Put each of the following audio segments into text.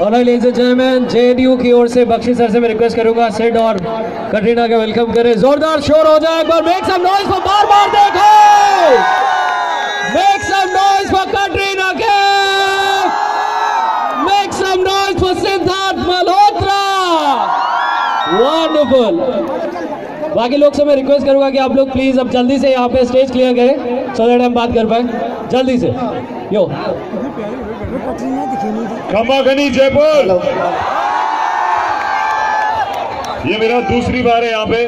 और ladies and gentleman JNU की ओर से बख्शी सर से मैं रिक्वेस्ट करूँगा, सिड और कटरीना का वेलकम करें। जोरदार शोर हो जाए एक बार। मेक सम फॉर बार बार देखो। मेक सम फॉर कटरीना के। Make some for Sidharth Malhotra. Wonderful बाकी लोग से मैं रिक्वेस्ट करूँगा कि आप लोग प्लीज़ अब जल्दी से यहाँ पे स्टेज क्लियर करें सो दैट हम बात कर पाए। जल्दी से। यो खम्बागनी जयपुर। ये मेरा दूसरी बार है यहाँ पे।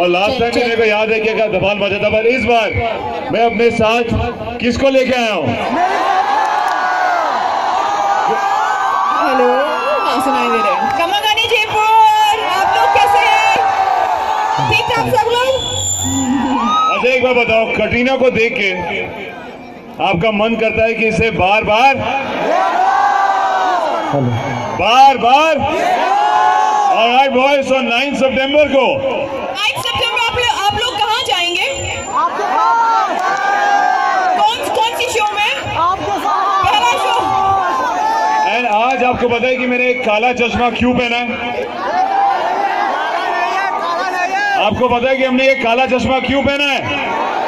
और लास्ट टाइम मेरे को याद है कि क्या धमाल मचा था पर इस बार मैं अपने साथ किसको लेके आया हूँ? सब लोग? अच्छा एक बार बताओ कटरीना को देख के आपका मन करता है कि इसे बार बार बार बार और बॉयज़ और 9 सितंबर को। 9 सितंबर आप लोग आप लोग कहाँ जाएँगे? कौन कौन सी शो में? पहला शो एंड आज आपको पता है कि मैंने एक काला चश्मा क्यों पहना है? आपको पता है कि हमने ये काला चश्मा क्यों पहना है?